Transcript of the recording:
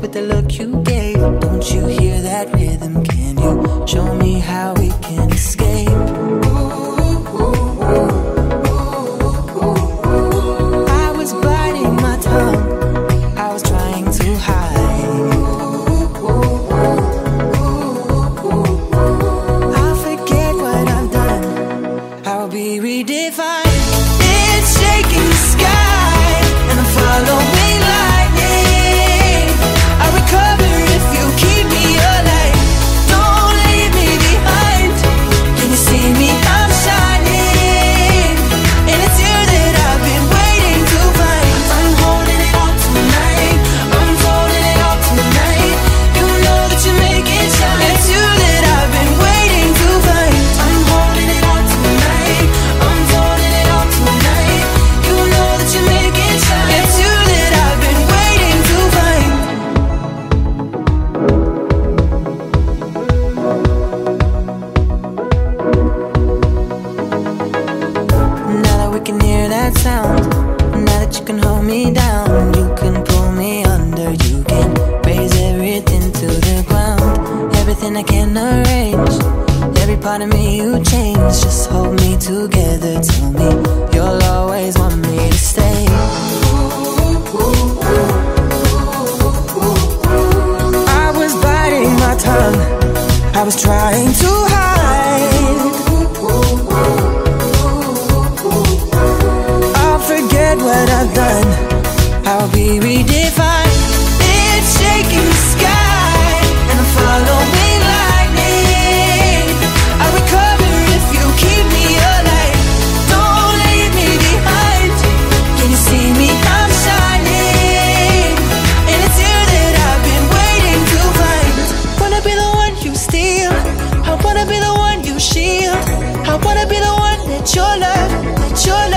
with the look I can arrange. Every part of me you change. Just hold me together. Tell me you'll always want me to stay. I was biting my tongue I was trying to your love, your love.